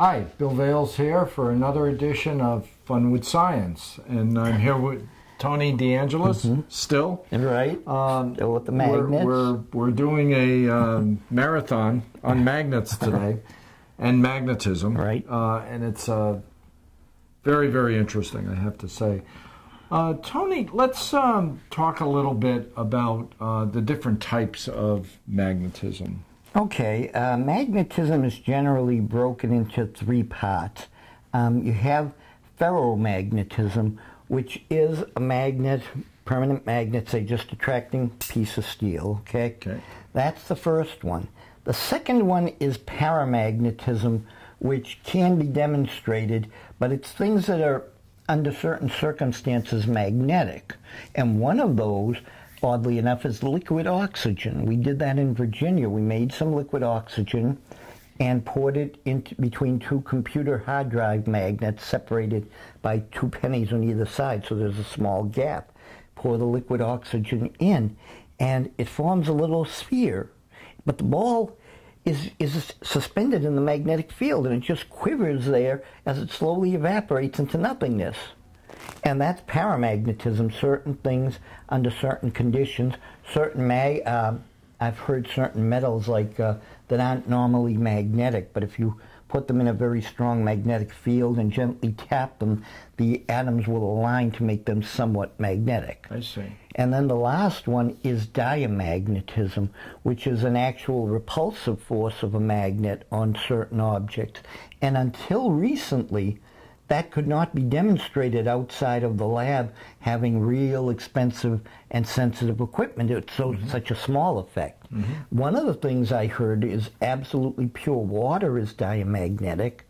Hi, Bill Vales here for another edition of Fun with Science, and I'm here with Tony DeAngelis. Mm-hmm. Still, Right. um, Still with the we're, magnets. we're we're doing a um, marathon on magnets today, and magnetism. Right. uh, and it's uh, very very interesting, I have to say. Uh, Tony, let's um, talk a little bit about uh, the different types of magnetism. Okay, uh, magnetism is generally broken into three parts. Um, you have ferromagnetism, which is a magnet, permanent magnet, say just attracting piece of steel. Okay, Okay. that's the first one. The second one is paramagnetism, which can be demonstrated, but it's things that are under certain circumstances magnetic, and one of those oddly enough, is liquid oxygen. We did that in Virginia. We made some liquid oxygen and poured it into between two computer hard drive magnets separated by two pennies on either side, so there's a small gap. Pour the liquid oxygen in, and it forms a little sphere. But the ball is, is suspended in the magnetic field, and it just quivers there as it slowly evaporates into nothingness. And that's paramagnetism, certain things under certain conditions, certain mag, uh, I've heard certain metals like uh, that aren't normally magnetic, but if you put them in a very strong magnetic field and gently tap them, the atoms will align to make them somewhat magnetic. I see. And then the last one is diamagnetism, which is an actual repulsive force of a magnet on certain objects. And until recently, that could not be demonstrated outside of the lab having real expensive and sensitive equipment. It's so such a small effect. One of the things I heard is absolutely pure water is diamagnetic.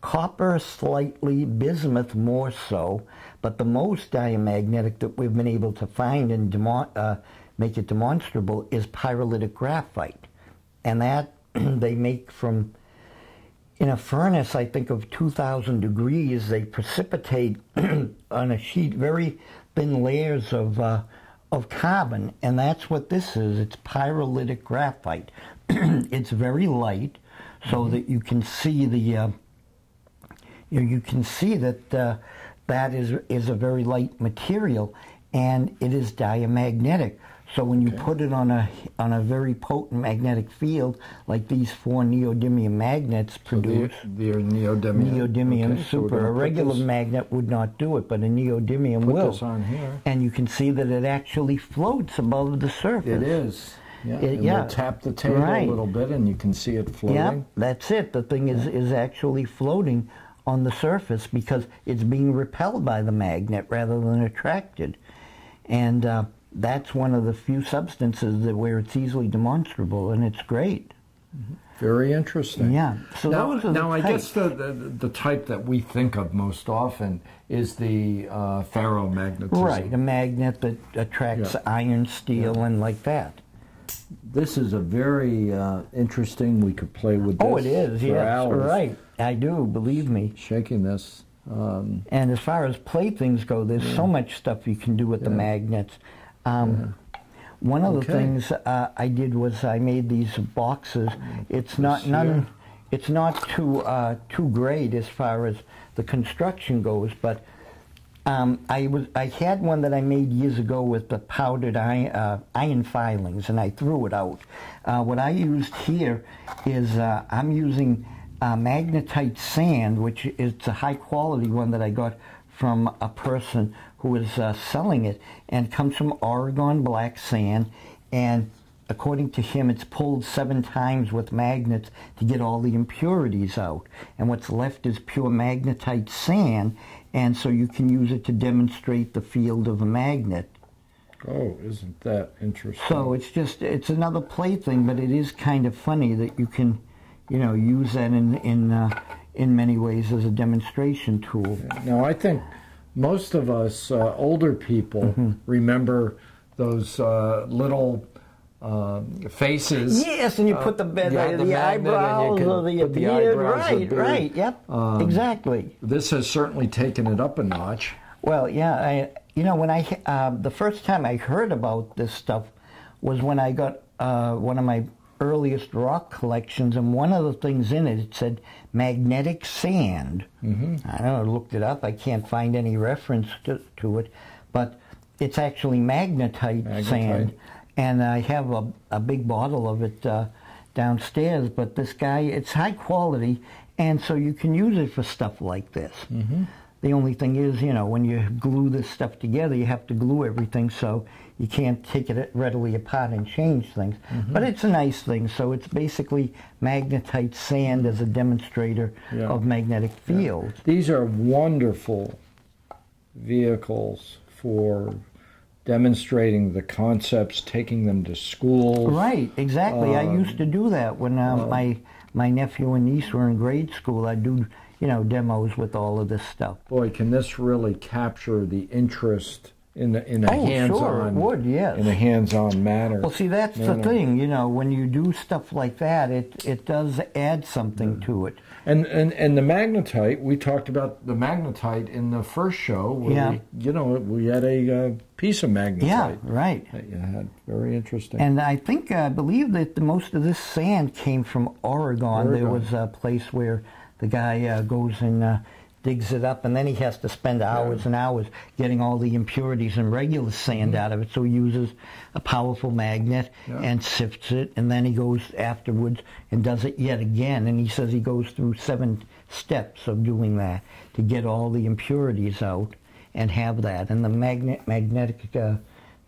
Copper slightly, bismuth more so, but the most diamagnetic that we've been able to find and uh, make it demonstrable is pyrolytic graphite. And that they make from in a furnace, I think of 2,000 degrees, they precipitate on a sheet very thin layers of, uh, of carbon, and that's what this is. It's pyrolytic graphite. it's very light, so that you can see the, uh, you, you can see that uh, that is, is a very light material, and it is diamagnetic. So when you put it on a on a very potent magnetic field, like these four neodymium magnets produce, The, the neodymium. neodymium Okay, super. gonna A regular this- magnet would not do it, but a neodymium Put will. this on here. And you can see that it actually floats above the surface. It is. Yeah. It- yeah. we'll tap the table Right. a little bit and you can see it floating. Yeah, that's it. The thing is is actually floating on the surface because it's being repelled by the magnet rather than attracted, and uh, that's one of the few substances that where it's easily demonstrable, and it's great. Very interesting. Yeah. So Now, those are the now I guess the, the the type that we think of most often is the uh, ferromagnetism. Right, a magnet that attracts Yeah. iron, steel, and like that. This is a very uh, interesting. We could play with this. Oh, it is. Yes, hours. right. I do. Believe me. Shaking this. Um, And as far as playthings go, there's so much stuff you can do with the magnets. Um, One of the things uh, I did was I made these boxes. It's not none. It's not too uh, too great as far as the construction goes, but um, I was I had one that I made years ago with the powdered iron, uh, iron filings, and I threw it out. Uh, what I used here is uh, I'm using uh, magnetite sand, which is a high quality one that I got from a person who is uh, selling it, and comes from Oregon black sand, and according to him, it's pulled seven times with magnets to get all the impurities out. And what's left is pure magnetite sand, and so you can use it to demonstrate the field of a magnet. oh, isn't that interesting? So it's just, it's another plaything, but it is kind of funny that you can, you know, use that in, in, uh, in many ways as a demonstration tool. Now, I think most of us uh, older people Mm-hmm. remember those uh, little um, faces. Yes, and you put the, the, yeah, the, the you eyebrows or the the beard. right, beard. right, yep, Um, exactly. This has certainly taken it up a notch. Well, yeah, I, you know, when I uh, the first time I heard about this stuff was when I got uh, one of my earliest rock collections, and one of the things in it, it said magnetic sand. Mm-hmm. I don't know, looked it up. I can't find any reference to, to it, but it's actually magnetite, Magnetite. sand. And I have a, a big bottle of it uh, downstairs, but this guy, it's high quality, and so you can use it for stuff like this. Mm-hmm. The only thing is, you know, when you glue this stuff together, you have to glue everything so you can't take it readily apart and change things. Mm-hmm. But it's a nice thing. So it's basically magnetite sand as a demonstrator Yeah. of magnetic field. These are wonderful vehicles for demonstrating the concepts, taking them to school. Right, exactly. I used to do that when uh, my my nephew and niece were in grade school. I'd do, you know, demos with all of this stuff. Boy, can this really capture the interest in the in a Oh, sure, it hands-on would, yes. in a hands-on manner. Well, see, that's the thing. You know, when you do stuff like that, it it does add something to it. And, and and the magnetite, we talked about the magnetite in the first show. Where Yeah. we, you know, we had a uh, piece of magnetite. Yeah, right. That you had. Very interesting. And I think I believe that the, most of this sand came from Oregon. There was a place where the guy uh, goes and uh, digs it up, and then he has to spend hours and hours getting all the impurities and regular sand out of it. So he uses a powerful magnet Yeah. and sifts it, and then he goes afterwards and does it yet again. And he says he goes through seven steps of doing that to get all the impurities out and have that. And the magnet magnetic. Uh,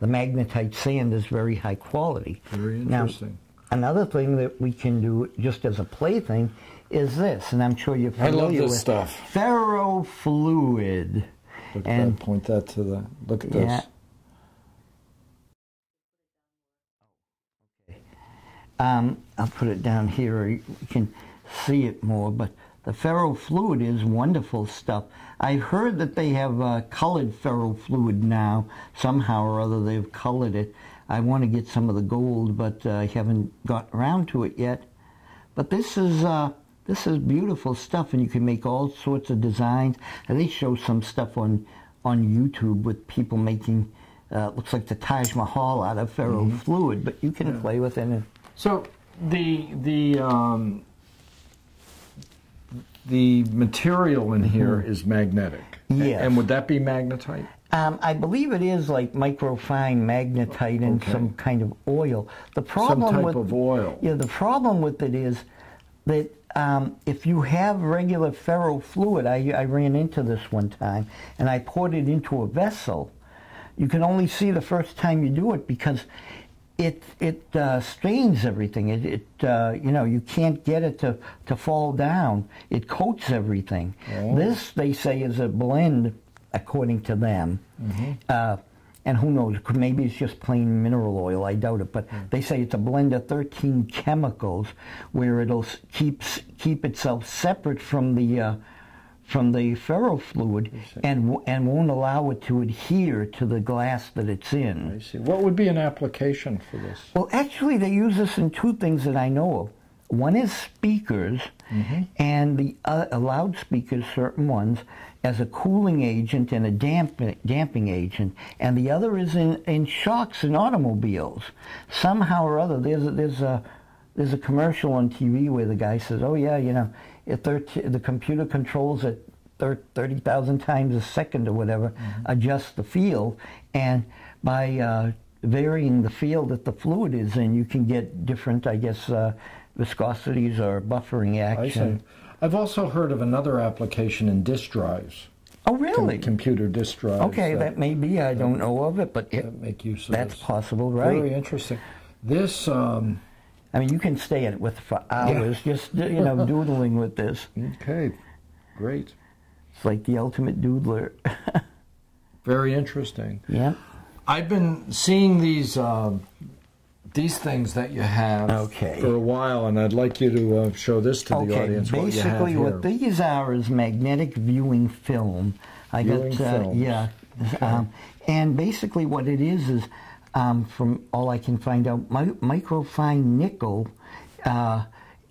the magnetite sand is very high quality. Very interesting. Now, another thing that we can do just as a plaything is this, and I'm sure you're I familiar love this with stuff. ferrofluid. Look and- that. Point that to the. Look at Yeah. this. Um, I'll put it down here, or you can see it more. But the ferrofluid is wonderful stuff. I've heard that they have uh, colored ferrofluid now. Somehow or other, they've colored it. I want to get some of the gold, but uh, I haven't got around to it yet. But this is uh, this is beautiful stuff, and you can make all sorts of designs. And they show some stuff on on YouTube with people making. Uh, looks like the Taj Mahal out of ferrofluid, but you can play with it. So the the um, the material in here is magnetic. Mm-hmm. Yes. And would that be magnetite? Um, I believe it is like microfine magnetite and Okay. some kind of oil. The problem type with of oil. Yeah, the problem with it is that um, if you have regular ferrofluid, I, I ran into this one time, and I poured it into a vessel. You can only see the first time you do it because it it uh, strains everything. It, it uh, you know you can't get it to, to fall down. It coats everything. Oh. This they say is a blend, according to them. Uh, and who knows? Maybe it's just plain mineral oil. I doubt it. But they say it's a blend of 13 chemicals, where it'll keep keep itself separate from the uh, from the ferrofluid, and and won't allow it to adhere to the glass that it's in. I see. What would be an application for this? Well, actually, they use this in two things that I know of. One is speakers, and the uh, loudspeakers, certain ones, as a cooling agent and a damp, damping agent, and the other is in, in shocks in automobiles. Somehow or other, there's a, there's a there's a commercial on TV where the guy says, "Oh yeah, you know, it the computer controls it thirty thousand times a second or whatever, adjusts the field, and by uh, varying the field that the fluid is in, you can get different, I guess, uh, viscosities or buffering action. I've also heard of another application in disk drives. Oh, Com- really? computer disk drives. okay, that may be. I don't know of it, but it, that make use of that's this. possible, right? Very interesting. This, um, I mean, you can stay at it with for hours, just you know, doodling with this. okay, great. It's like the ultimate doodler. Very interesting. yeah. I've been seeing these um, these things that you have Okay. for a while, and I'd like you to uh, show this to the Okay, audience. what you have basically, here. what these are is magnetic viewing film. I Viewing got uh, yeah, um, and basically what it is is, um, from all I can find out, mi- microfine nickel. Uh,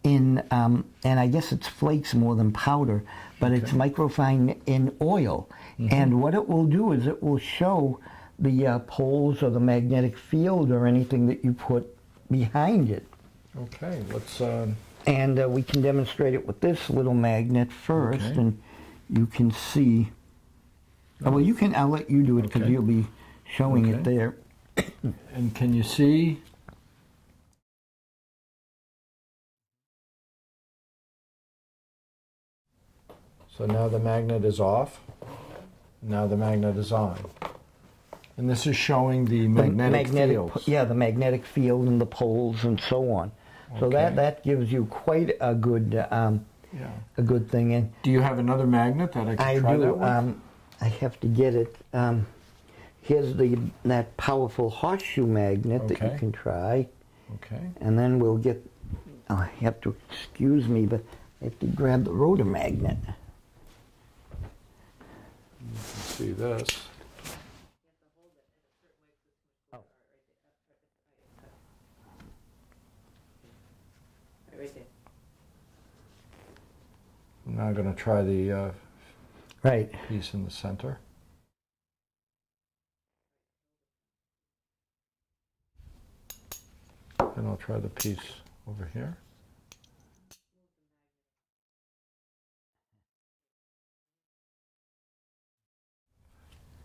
in um, and I guess it's flakes more than powder, but it's microfine in oil. Mm-hmm. And what it will do is it will show the uh, poles or the magnetic field or anything that you put behind it. Okay, let's. Um, And uh, we can demonstrate it with this little magnet first, Okay. and you can see. Oh, well, you can. I'll let you do it because Okay. you'll be showing it Okay. there. and can you see? So now the magnet is off. Now the magnet is on. And this is showing the The magnetic, po- Yeah, the magnetic field and the poles and so on. So that that gives you quite a good um, Yeah. a good thing. And Do you have another magnet that I can I try that do. with? Um, I have to get it. Um, here's the that powerful horseshoe magnet that you can try, okay. and then we'll get. oh, I have to excuse me, but I have to grab the rotor magnet. You can see this. I'm going to try the uh, Right. piece in the center. And I'll try the piece over here.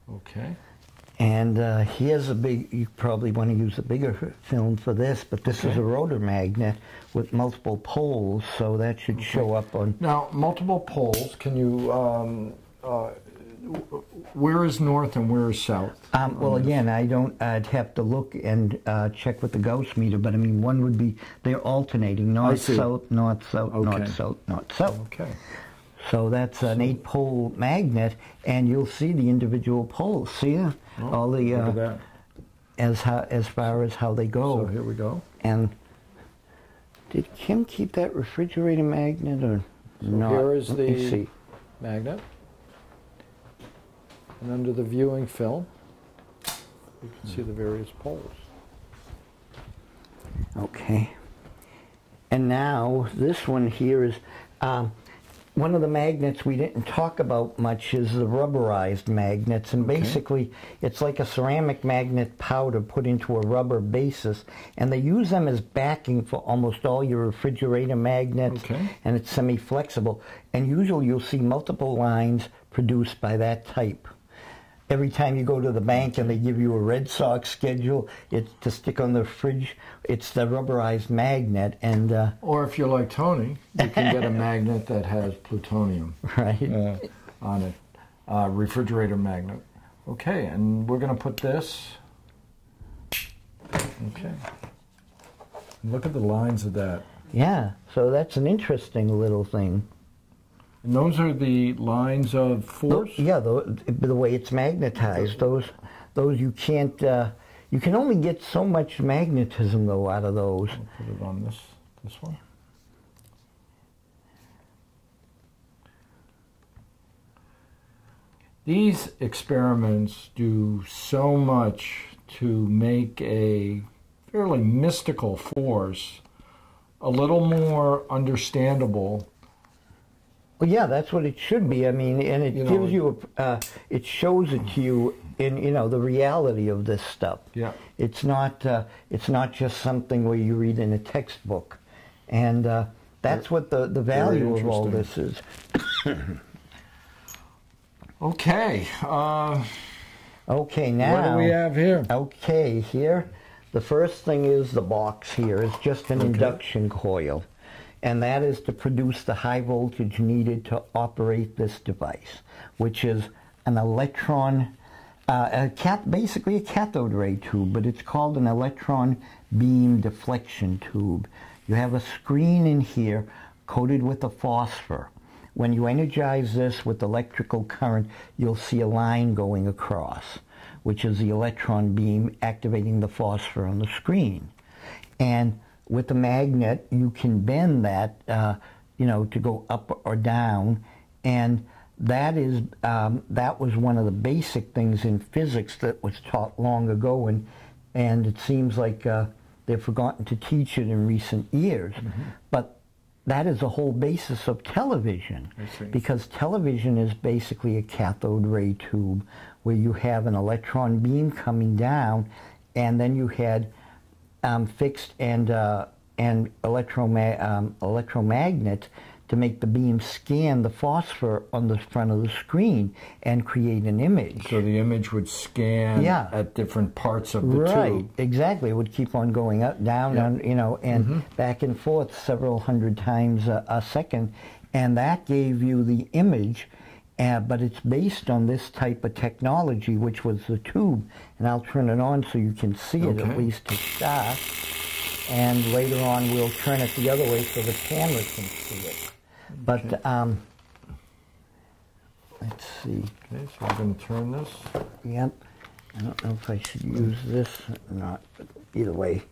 Okay. And uh, here's a big. You probably want to use a bigger film for this, but this is a rotor magnet with multiple poles, so that should show up on. Now, multiple poles. Can you? Um, uh, where is north and where is south? Um, well, again, I don't. I'd have to look and uh, check with the Gauss meter, but I mean, one would be they're alternating north, south, north, south, Okay. north, south, north, south. Okay. So that's an eight-pole magnet, and you'll see the individual poles. See Oh, all the uh, that. as how, as far as how they go. So here we go. And did Kim keep that refrigerator magnet or not? here is Let the- magnet. And under the viewing film, you can see the various poles. Okay. And now this one here is um, one of the magnets we didn't talk about much is the rubberized magnets, and Okay. basically it's like a ceramic magnet powder put into a rubber basis, and they use them as backing for almost all your refrigerator magnets, Okay. and it's semi-flexible. And usually you'll see multiple lines produced by that type. Every time you go to the bank and they give you a Red Sox schedule, it's to stick on the fridge. It's the rubberized magnet, and uh, Or if you're like Tony, you can get a magnet that has plutonium right. uh, on it, uh, refrigerator magnet. Okay, and we're going to put this. Okay. Look at the lines of that. Yeah, so that's an interesting little thing. And those are the lines of force. Yeah, the, the way it's magnetized, those, those you can't. Uh, you can only get so much magnetism though out of those. Put it on this this one. These experiments do so much to make a fairly mystical force a little more understandable. Well, yeah, that's what it should be. I mean, and it You know, gives you, a, uh, it shows it to you in, you know, the reality of this stuff. Yeah. It's not, uh, it's not just something where you read in a textbook, and uh, that's what the the value of all this is. Okay, uh, Okay, now. what do we have here? Okay, here, the first thing is the box here is just an Okay. induction coil. And that is to produce the high voltage needed to operate this device, which is an electron, uh, a cat, basically a cathode ray tube, but it's called an electron beam deflection tube. You have a screen in here coated with a phosphor. When you energize this with electrical current, you'll see a line going across, which is the electron beam activating the phosphor on the screen. And with a magnet, you can bend that, uh, you know, to go up or down. And that is um, that was one of the basic things in physics that was taught long ago, and and it seems like uh, they've forgotten to teach it in recent years. But that is the whole basis of television because television is basically a cathode ray tube where you have an electron beam coming down and then you had um, fixed and uh, and electroma- um, electromagnet to make the beam scan the phosphor on the front of the screen and create an image. So the image would scan Yeah. at different parts of the right, tube. exactly. It would keep on going up, down, Yeah. down, you know, and back and forth several hundred times a, a second, and that gave you the image. Uh, but it's based on this type of technology, which was the tube, and I'll turn it on so you can see it at least to start. And later on, we'll turn it the other way so the camera can see it. But um, let's see. Okay, so we're going to turn this. Yep. I don't know if I should use this or not, but either way.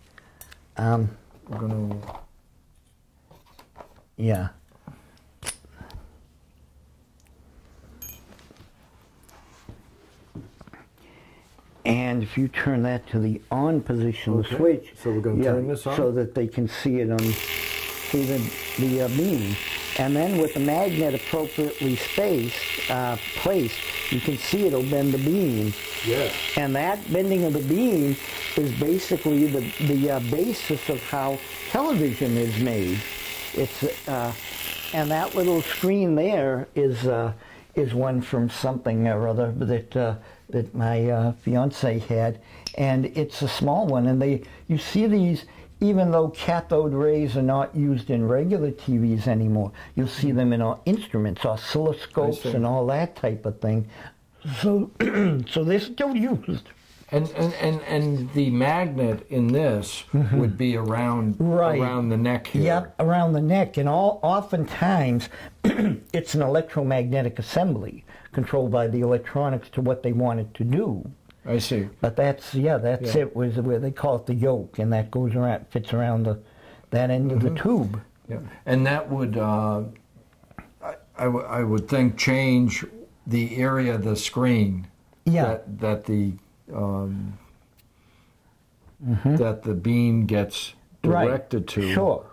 Um, We're going to. yeah. And if you turn that to the on position, Okay. the switch. So we're gonna yeah, turn this on? so that they can see it on see the the uh, beam, and then with the magnet appropriately spaced uh, placed, you can see it'll bend the beam. Yes. And that bending of the beam is basically the, the uh, basis of how television is made. It's, uh, and that little screen there is, uh, is one from something or other that, uh, that my uh, fiance had. And it's a small one. And they, you see these, even though cathode rays are not used in regular TVs anymore, you'll see them in our instruments, oscilloscopes and all that type of thing. So, so they're still used. And, and, and, and the magnet in this would be around Mm-hmm. Right. around the neck here. Yep, around the neck, and all oftentimes it's an electromagnetic assembly controlled by the electronics to what they want it to do. I see. But that's yeah, that's Yeah. it. Was where they call it the yoke, and that goes around, fits around the that end of Mm-hmm. the tube. Yeah. And that would, uh, I, I, w- I would think, change the area of the screen Yeah. that, that the um, that the beam gets directed Mm-hmm. right. to. Sure.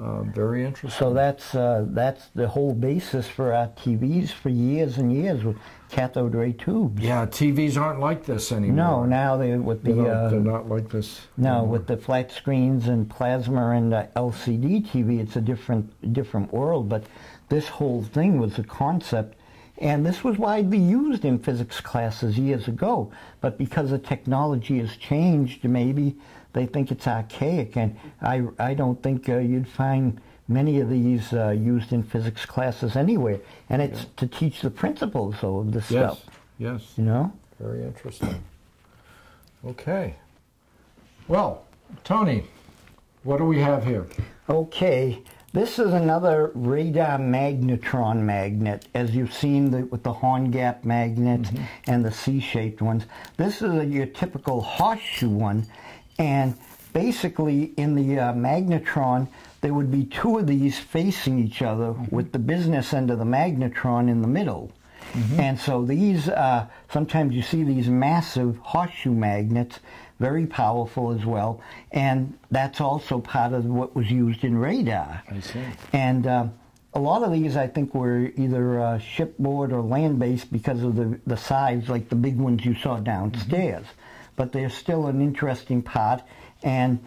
Uh, very interesting. So that's uh, that's the whole basis for our TVs for years and years with cathode ray tubes. yeah, TVs aren't like this anymore. No, now they with They the don't- uh, they're not like this. No, anymore. with the flat screens and plasma and uh, LCD TV, it's a different different world. But this whole thing was a concept, and this was widely used in physics classes years ago. But because the technology has changed, maybe they think it's archaic, and I I don't think uh, you'd find many of these uh, used in physics classes anywhere. And it's to teach the principles of this yes, stuff. yes, You know. very interesting. Okay. Well, Tony, what do we have here? Okay, this is another radar magnetron magnet, as you've seen the, with the horn gap magnets and the C-shaped ones. This is a, your typical horseshoe one, and basically in the uh, magnetron, there would be two of these facing each other with the business end of the magnetron in the middle. And so these, uh, sometimes you see these massive horseshoe magnets, very powerful as well, and that's also part of what was used in radar. I see. And uh, a lot of these, I think, were either uh, shipboard or land-based because of the, the size, like the big ones you saw downstairs. But they're still an interesting part. And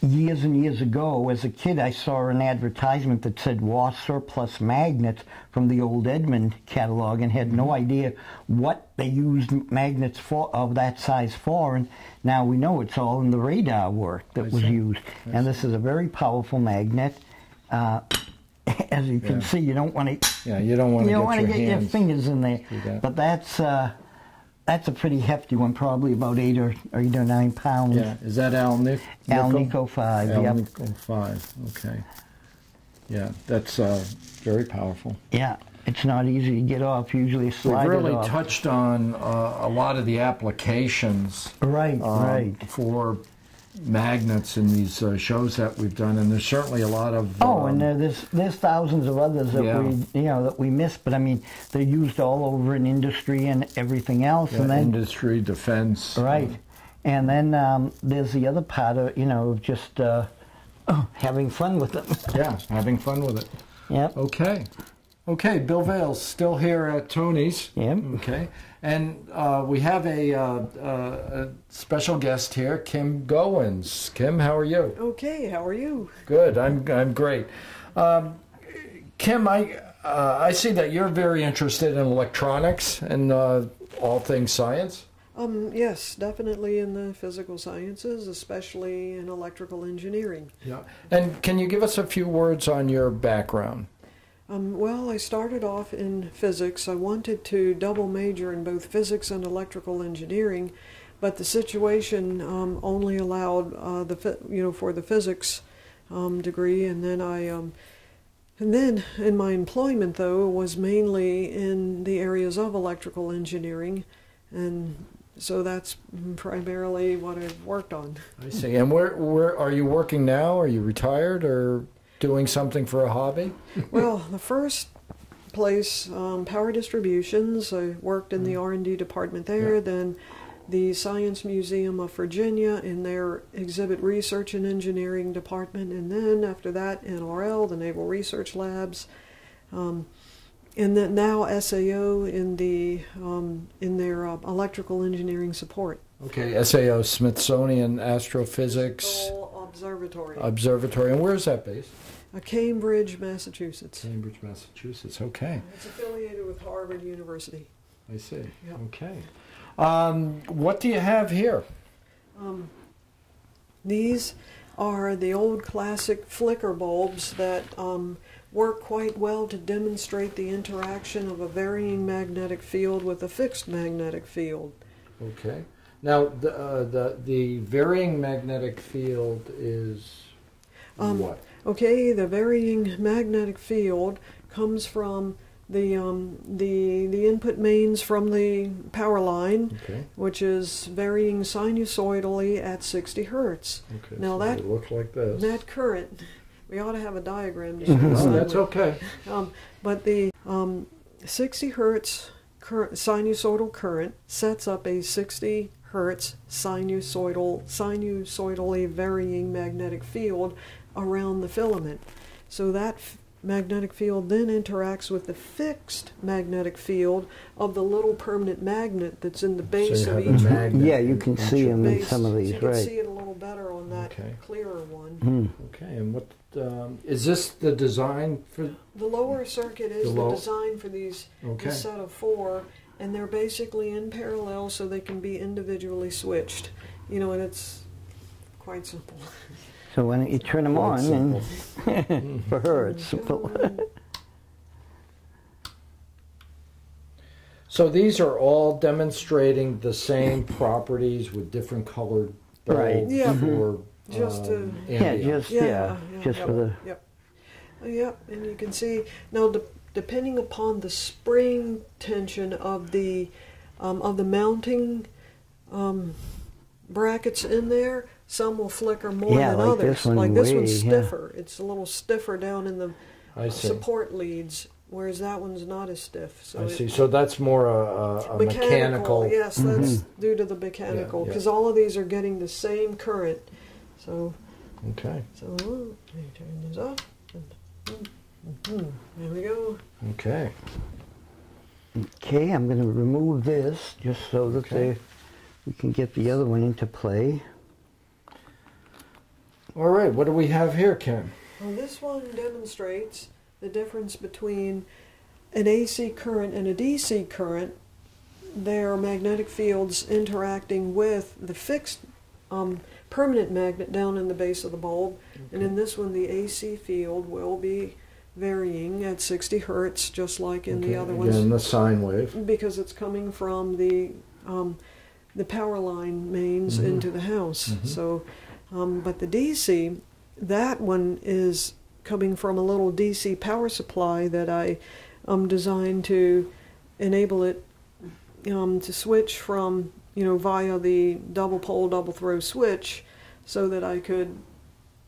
years and years ago, as a kid, I saw an advertisement that said "War surplus magnets" from the old Edmund catalog, and had no idea what they used magnets for of that size for. And now we know it's all in the radar work that I was see. used. And this is a very powerful magnet. Uh, as you can Yeah. see, you don't want to Yeah, you don't want you to don't get, want your, to get your hands fingers in there. But that's uh, that's a pretty hefty one, probably about eight or eight or nine pounds. Yeah, is that Al Nic- Alnico five. Al yep. Nickel five. Okay. Yeah, that's uh, very powerful. Yeah, it's not easy to get off. Usually, slide. We've really touched on uh, a lot of the applications right, um, right. for magnets in these uh, shows that we've done, and there's certainly a lot of. Oh, um, and there's there's thousands of others that Yeah. we you know that we missed, but I mean they're used all over in industry and everything else, yeah, and then industry, defense. right, and then um, there's the other part of you know of just uh, having fun with them. Yeah, having fun with it. yep. Okay. Okay, Bill Vales still here at Tony's. Yeah. Okay, and uh, we have a, uh, uh, a special guest here, Kim Goins. Kim, how are you? Okay, how are you? Good. I'm I'm great. Um, Kim, I uh, I see that you're very interested in electronics and uh, all things science. Um, yes, definitely in the physical sciences, especially in electrical engineering. Yeah. And can you give us a few words on your background? Um, well, I started off in physics. I wanted to double major in both physics and electrical engineering, but the situation um, only allowed uh, the you know for the physics um, degree, and then I um, and then in my employment though was mainly in the areas of electrical engineering, and so that's primarily what I've worked on. I see. And where where are you working now? Are you retired or doing something for a hobby? well, the first place, um, Power Distributions. I worked in the R and D department there. Yeah. Then the Science Museum of Virginia in their Exhibit Research and Engineering department, and then after that, NRL, the Naval Research Labs. Um, and then now SAO in the um, in their uh, electrical engineering support. Okay, SAO Smithsonian Astrophysics Observatory, Observatory. And where's that based? uh, Cambridge, Massachusetts. Cambridge, Massachusetts. Okay, It's affiliated with Harvard University. I see. Yeah. Okay. Um, what do you have here? Um, these are the old classic flicker bulbs that um, work quite well to demonstrate the interaction of a varying magnetic field with a fixed magnetic field. Okay. Now, the uh, the the varying magnetic field is Um, what? Okay, the varying magnetic field comes from the um, the the input mains from the power line, Okay. which is varying sinusoidally at 60 hertz. Okay. Now so that- look like this. That current, we ought to have a diagram to show this. oh, that's okay. Um, but the um, 60 hertz current, sinusoidal current sets up a 60 hertz sinusoidal sinusoidally varying magnetic field around the filament. So that f- magnetic field then interacts with the fixed magnetic field of the little permanent magnet that's in the base so of each magnet. Yeah, you can see of them in some of So these, you can see it a little better on that Okay. clearer one. Hmm. Okay, and what um, is this the design for? The lower circuit is The the, design for these Okay. a set of four, and they're basically in parallel so they can be individually switched. You know, and it's quite simple. So why don't you turn them Quite on? And for her, it's simple. So these are all demonstrating the same properties with different colored bulbs Right. Yeah. for Just to- um, yeah, just yeah, just yep, for the Yep. Uh, Yep, and you can see now, de- depending upon the spring tension of the um, of the mounting um, brackets in there, some will flicker more Yeah, than like others. this one like this one's way, yeah. stiffer. It's a little stiffer down in the I support leads, whereas that one's not as stiff. So I it- see. So that's more a, a, a mechanical. Yes, that's due to the mechanical yeah. because all of these are getting the same current. So, Okay. so let me turn this off. Mhm. There we go. Okay. Okay, I'm going to remove this just so that Okay. they, we can get the other one into play. All right. What do we have here, Kim? Well, this one demonstrates the difference between an AC current and a DC current. Their magnetic fields interacting with the fixed um, permanent magnet down in the base of the bulb. And in this one, the AC field will be varying at 60 hertz, just like in okay. the other Again, ones, the sine wave. because it's coming from the um, the power line mains Mhm. into the house. Mhm. So, um, but the DC, that one is coming from a little DC power supply that I um, designed to enable it um, to switch from you know via the double pole double throw switch, so that I could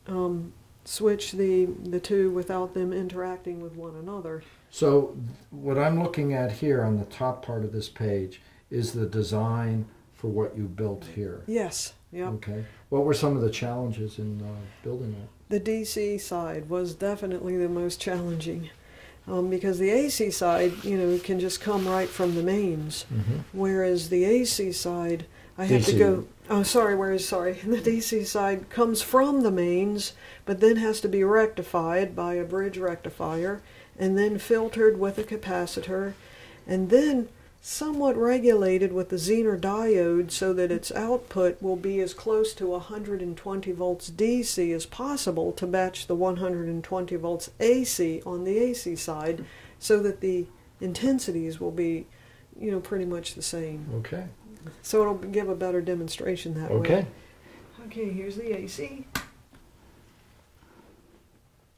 um, switch the the two without them interacting with one another. So what I'm looking at here on the top part of this page is the design for what you built here. Yes. Yep. Okay. What were some of the challenges in uh, building that? The DC side was definitely the most challenging. um, because the AC side, you know, can just come right from the mains, whereas the AC side, I had to go. Oh, sorry. where is sorry, the DC side comes from the mains, but then has to be rectified by a bridge rectifier, and then filtered with a capacitor, and then somewhat regulated with the Zener diode so that its output will be as close to 120 volts DC as possible to match the 120 volts AC on the AC side so that the intensities will be you know pretty much the same Okay. So it'll give a better demonstration that Okay. way okay Okay, here's the AC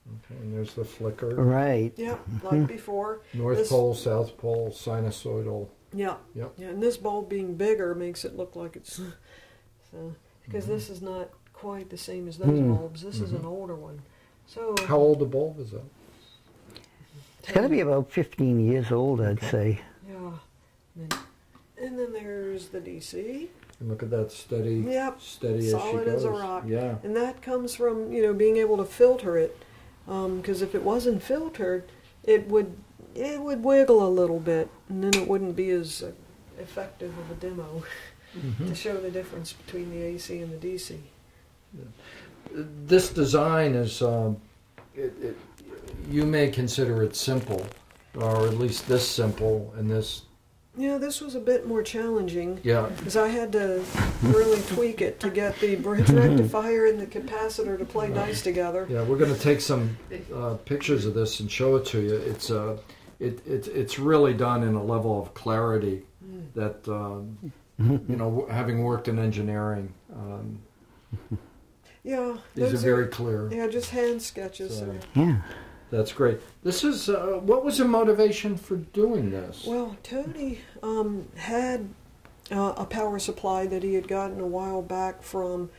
Okay, and there's the flicker. Right. yeah like before North This- pole, south pole, sinusoidal. Yeah. Yep. Yeah, and this bulb being bigger makes it look like it's so because Mm-hmm. this is not quite the same as those Hmm. bulbs. This is an older one. So How old a bulb is that? It's got to be about 15 years old, I'd say. yeah. Then, there's the DC. And look at that steady, Yep. steady as she Solid goes. as a rock. Yeah. And that comes from you know being able to filter it, because if it wasn't filtered, it would it would wiggle a little bit, and then it wouldn't be as uh, effective of a demo Mm-hmm. to show the difference between the AC and the DC. This design is, um, it, it, you may consider it simple, or at least this simple, and this, Yeah, this was a bit more challenging yeah. because I had to really tweak it to get the bridge rectifier and the capacitor to play nice together. Yeah, we're going to take some uh, pictures of this and show it to you. It's uh, it, it it's really done in a level of clarity that um, you know, having worked in engineering, um, Yeah, these are those very clear. yeah, just hand sketches. So- So. Yeah. That's great. This is uh, what was the motivation for doing this? Well, Tony um, had uh, a power supply that he had gotten a while back from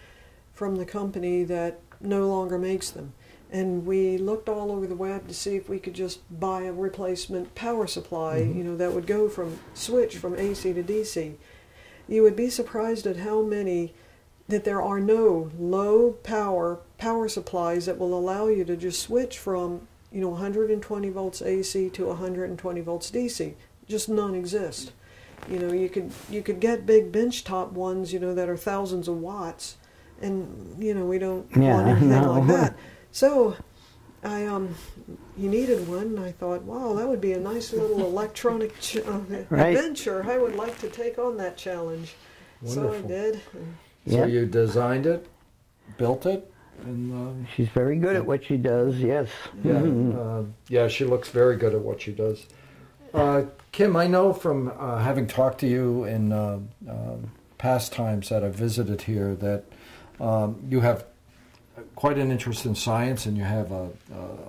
from the company that no longer makes them. And we looked all over the web to see if we could just buy a replacement power supply, you know, that would go from switch from AC to DC. You would be surprised at how many that there are no low power power supplies that will allow you to just switch from you know 120 volts AC to 120 volts DC. Just none exist. You know, you could you could get big benchtop ones, you know, that are thousands of watts, and you know we don't Yeah, want anything no. like that. So, I um, he needed one. and I thought, wow, that would be a nice little electronic ch- uh, Right. adventure. I would like to take on that challenge. So I did. So Yeah. you designed it, built it, and um, She's very good at what she does, yes. yeah, Mhm. uh, yeah, she looks very good at what she does. Uh, Kim, I know from uh, having talked to you in uh, uh, past times that I've visited here that um, you have quite an interest in science and you have a,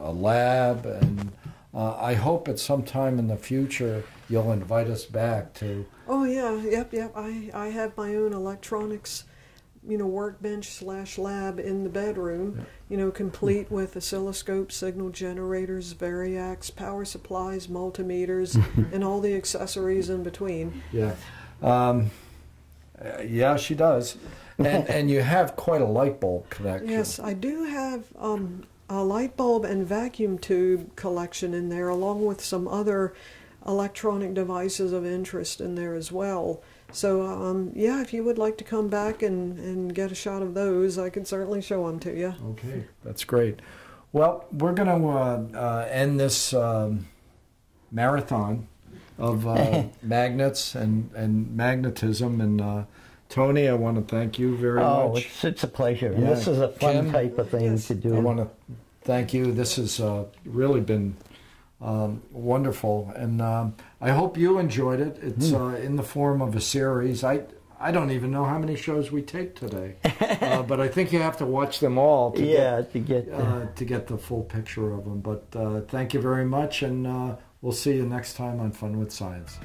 a, a lab and uh, I hope at some time in the future you'll invite us back to Oh yeah, yep, yep. I I have my own electronics, you know, workbench slash lab in the bedroom. You know, complete with oscilloscope signal generators, variacs, power supplies, multimeters, and all the accessories in between. Yeah. Um, yeah, she does. And, and you have quite a light bulb connection. Yes, I do have um, a light bulb and vacuum tube collection in there, along with some other electronic devices of interest in there as well. So, um, yeah, if you would like to come back and, and get a shot of those, I can certainly show them to you. Okay, that's great. Well, we're going to uh, uh, end this um, marathon of uh, magnets and, and magnetism. And uh, Tony, I want to thank you very Oh, much. it's, it's a pleasure. Yeah. This is a fun Kim? type of thing Yes. to do. I want to thank you. This has uh, really been um, wonderful, and um, I hope you enjoyed it. It's uh, in the form of a series. I I don't even know how many shows we take today, uh, but I think you have to watch them all to yeah, to get get the, uh, to get the full picture of them. But uh, thank you very much, and uh, we'll see you next time on Fun with Science.